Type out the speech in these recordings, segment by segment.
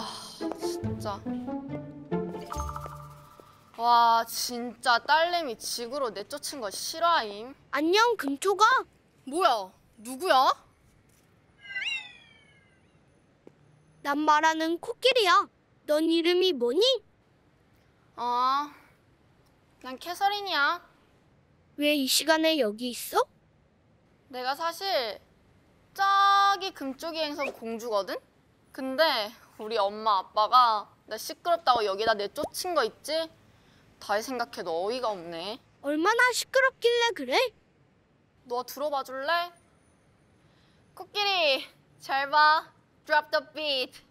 아, 진짜. 와, 진짜 딸내미 지구로 내쫓은 거 싫어임. 안녕 금초가 뭐야? 누구야? 난 말하는 코끼리야. 넌 이름이 뭐니? 어, 난 캐서린이야. 왜 이 시간에 여기 있어? 내가 사실 저기 금쪽이 행성 공주거든? 근데 우리 엄마 아빠가 나 시끄럽다고 여기다 내쫓은 거 있지? 다시 생각해도 어이가 없네. 얼마나 시끄럽길래 그래? 너 들어봐 줄래? 코끼리 잘 봐. Drop the beat.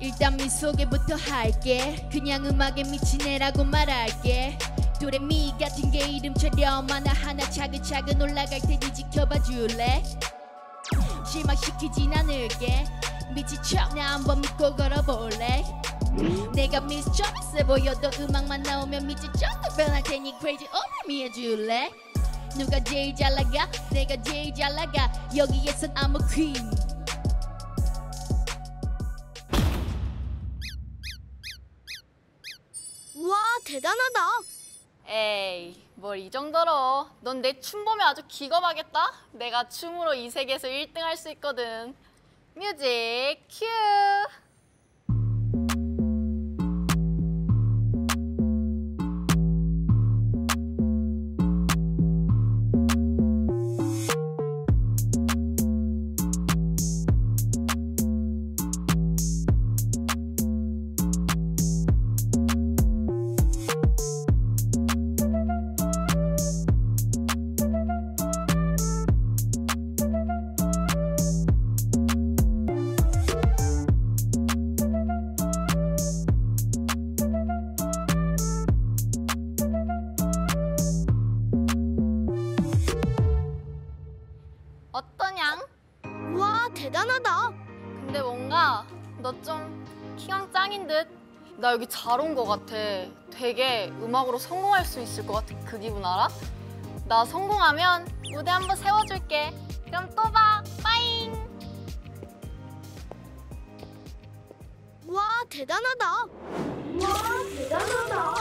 일단 미소개부터 할게 그냥 음악에 미친 애라고 말할게 도레미 같은 게 이름처럼 하나하나 차근차근 올라갈 테니 지켜봐 줄래 실망시키진 않을게. 미친 척나 한번 믿고 걸어볼래? 내가 미스 초미스 보여도 음악만 나오면 미친 척도 변할 테니 crazy me 해줄래? 누가 제일 잘 나가? 내가 제일 잘 나가. 여기에선 I'm a queen. 우와 대단하다. 에이, 뭘 이 정도로. 넌 내 춤 보면 아주 기겁하겠다? 내가 춤으로 이 세계에서 1등 할 수 있거든. 뮤직 큐! 어떠냐? 우와 대단하다. 근데 뭔가 너 좀 키강 짱인 듯? 나 여기 잘온거 같아. 되게 음악으로 성공할 수 있을 것 같은 그 기분 알아? 나 성공하면 무대 한번 세워줄게. 그럼 또 봐. 빠잉! 우와 대단하다. 우와 대단하다.